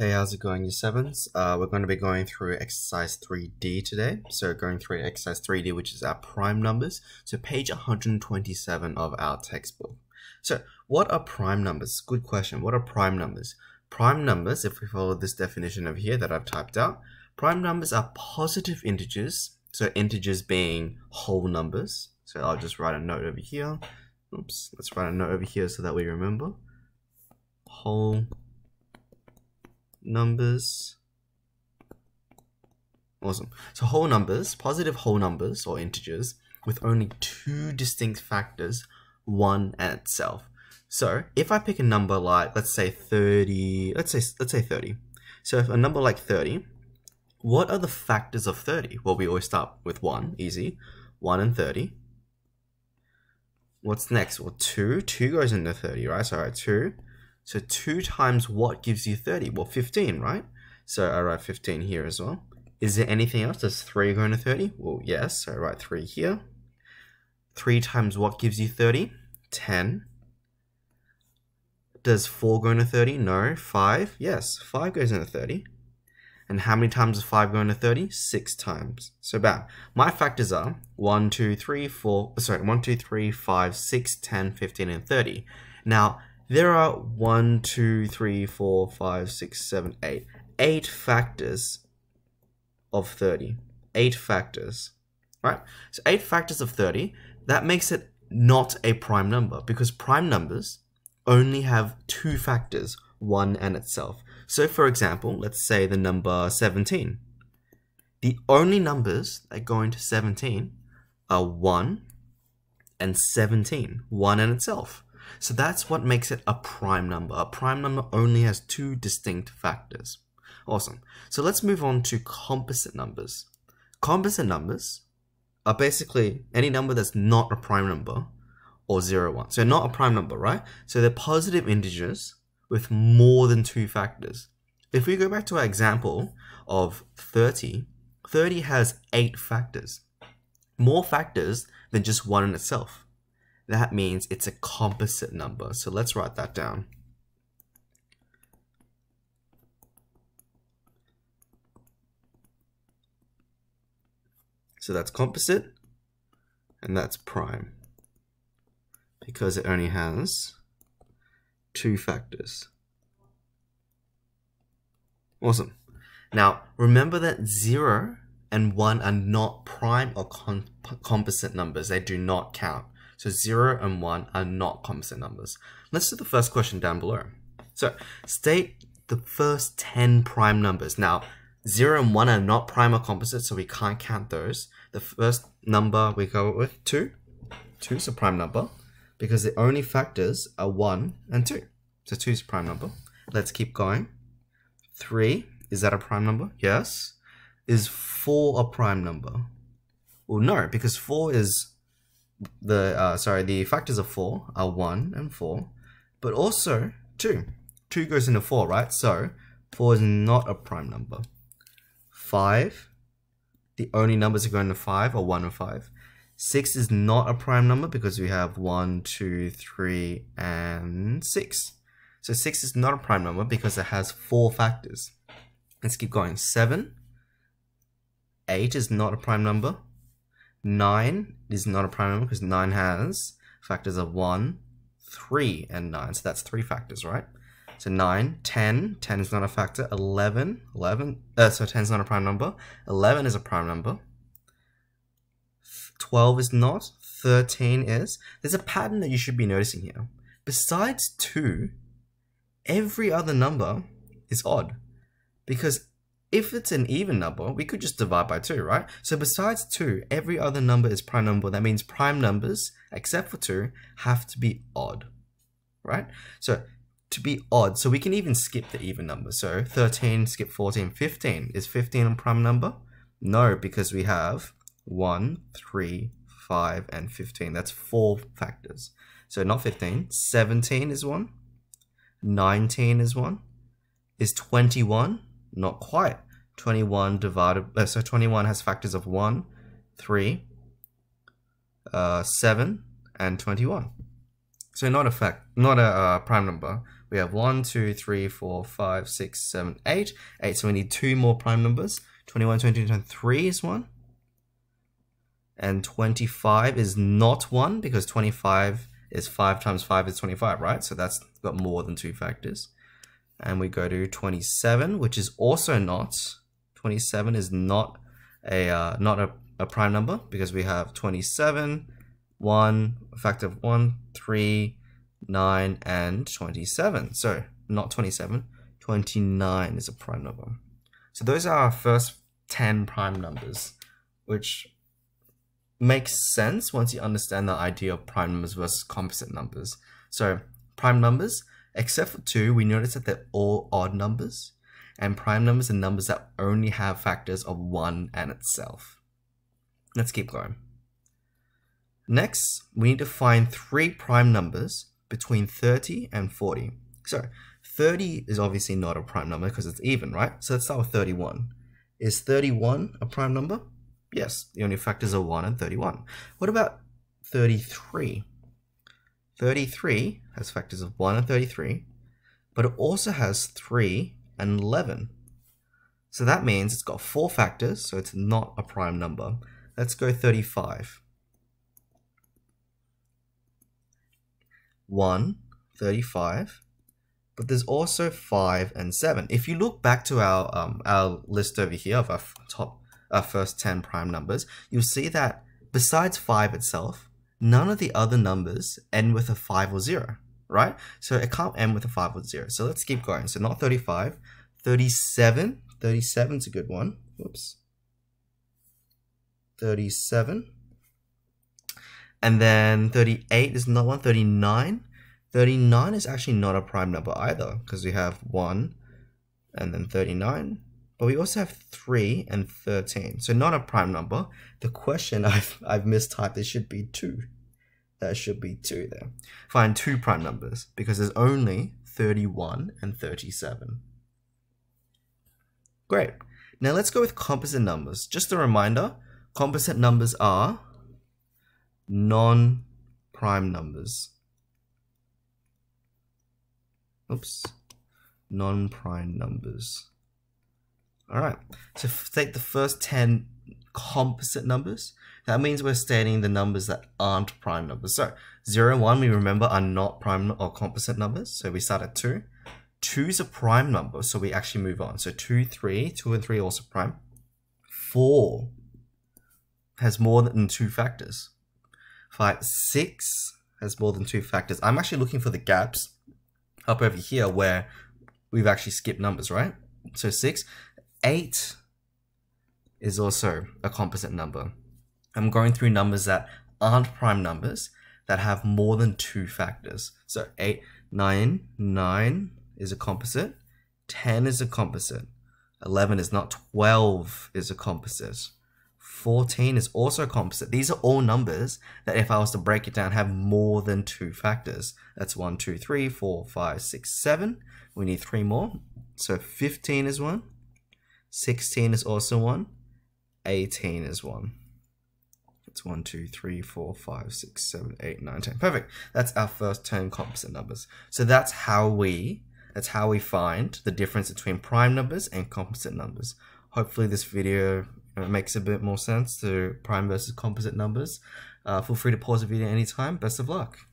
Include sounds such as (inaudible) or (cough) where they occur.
Hey, how's it going, you sevens? Uh, we're going to be going through exercise 3D today. So going through exercise 3D, which is our prime numbers. So page 127 of our textbook. So what are prime numbers? Good question. What are prime numbers? Prime numbers, if we follow this definition over here that I've typed out, prime numbers are positive integers. So integers being whole numbers. So I'll just write a note over here. Oops, let's write a note over here so that we remember. Whole numbers. Awesome. So whole numbers, positive whole numbers or integers with only two distinct factors, one and itself. So if I pick a number like, let's say 30, let's say, let's say 30. So if a number like 30, what are the factors of 30? Well, we always start with 1, easy. 1 and 30. What's next? Well, 2. 2 goes into 30, right? So, all right, 2. So 2 times what gives you 30? Well, 15, right? So I write 15 here as well. Is there anything else? Does 3 go into 30? Well, yes. So I write 3 here. 3 times what gives you 30? 10. Does 4 go into 30? No. 5? Yes. 5 goes into 30. And how many times does 5 go into 30? 6 times. So bam. My factors are 1, 2, 3, 4, sorry, 1, 2, 3, 5, 6, 10, 15, and 30. Now, there are one, two, three, four, five, six, seven, eight, eight factors of 30. Eight factors, right? So eight factors of 30, that makes it not a prime number because prime numbers only have two factors, one and itself. So for example, let's say the number 17. The only numbers that go into 17 are 1 and 17, 1 and itself. So that's what makes it a prime number. A prime number only has two distinct factors. Awesome. So let's move on to composite numbers. Composite numbers are basically any number that's not a prime number or 0, 1. So not a prime number, right? So they're positive integers with more than two factors. If we go back to our example of 30, 30 has 8 factors. More factors than just 1 in itself that means it's a composite number. So let's write that down. So that's composite and that's prime because it only has two factors. Awesome. Now, remember that 0 and 1 are not prime or composite numbers. They do not count. So 0 and 1 are not composite numbers. Let's do the first question down below. So state the first 10 prime numbers. Now, 0 and 1 are not prime or composite, so we can't count those. The first number we go with 2. 2 is a prime number because the only factors are 1 and 2. So 2 is a prime number. Let's keep going. 3, is that a prime number? Yes. Is 4 a prime number? Well, no, because 4 is the uh, sorry the factors of 4 are 1 and 4 but also 2 2 goes into 4 right? So 4 is not a prime number. 5 the only numbers that go into 5 are 1 and 5 6 is not a prime number because we have 1 2 3 and 6 so 6 is not a prime number because it has 4 factors. Let's keep going. 7 8 is not a prime number 9 is not a prime number because 9 has factors of 1, 3, and 9. So that's three factors, right? So 9, 10, 10 is not a factor, 11, 11, uh, so 10 is not a prime number, 11 is a prime number, 12 is not, 13 is. There's a pattern that you should be noticing here. Besides 2, every other number is odd because if it's an even number, we could just divide by 2, right? So besides 2, every other number is prime number. That means prime numbers, except for 2, have to be odd, right? So to be odd, so we can even skip the even number. So 13, skip 14, 15. Is 15 a prime number? No, because we have 1, 3, 5, and 15. That's four factors. So not 15. 17 is 1. 19 is 1. Is 21? Not quite. 21 divided, uh, so 21 has factors of 1, 3, uh, 7, and 21. So not a fact, not a uh, prime number. we have 1, 2, 3, 4, 5, 6, 7, 8. 8, so we need two more prime numbers. 21, 22, 23 is 1. And 25 is not 1 because 25 is 5 times 5 is 25, right? So that's got more than two factors. And we go to 27, which is also not. 27 is not a uh, not a, a prime number because we have 27, 1, a factor of 1, 3, 9, and 27. So not 27, 29 is a prime number. So those are our first 10 prime numbers, which makes sense once you understand the idea of prime numbers versus composite numbers. So prime numbers, except for 2, we notice that they're all odd numbers, and prime numbers are numbers that only have factors of 1 and itself. Let's keep going. Next, we need to find three prime numbers between 30 and 40. So 30 is obviously not a prime number because it's even, right? So let's start with 31. Is 31 a prime number? Yes, the only factors are 1 and 31. What about 33? 33 has factors of 1 and 33, but it also has 3 and 11. So that means it's got four factors, so it's not a prime number. Let's go 35. 1, 35, but there's also 5 and 7. If you look back to our, um, our list over here of our top our first 10 prime numbers, you'll see that besides 5 itself, none of the other numbers end with a 5 or 0, right? So it can't end with a 5 or 0. So let's keep going. So not 35, 37. 37 is a good one. Whoops. 37. And then 38 is not one. 39. 39 is actually not a prime number either because we have 1 and then 39. But we also have 3 and 13. So not a prime number. The question (laughs) I've, I've mistyped, it should be 2. That should be 2 there. Find two prime numbers because there's only 31 and 37. Great. Now let's go with composite numbers. Just a reminder, composite numbers are non-prime numbers. Oops. Non-prime numbers. All right. So take the first 10 composite numbers. That means we're stating the numbers that aren't prime numbers. So 0 and 1, we remember, are not prime or composite numbers. So we start at 2. 2 is a prime number, so we actually move on. So 2, 3, 2 and 3 also prime. 4 has more than two factors. 5, 6 has more than two factors. I'm actually looking for the gaps up over here where we've actually skipped numbers, right? So 6, 8 is also a composite number. I'm going through numbers that aren't prime numbers that have more than two factors. So 8, 9, 9 is a composite, 10 is a composite, 11 is not, 12 is a composite, 14 is also a composite. These are all numbers that if I was to break it down have more than two factors. That's 1, 2, 3, 4, 5, 6, 7. We need three more. So 15 is one, 16 is also one, 18 is one. It's 1, 2, 3, 4, 5, 6, 7, 8, 9, 10. Perfect. That's our first 10 composite numbers. So that's how we that's how we find the difference between prime numbers and composite numbers. Hopefully this video makes a bit more sense to prime versus composite numbers. Uh, feel free to pause the video anytime. Best of luck.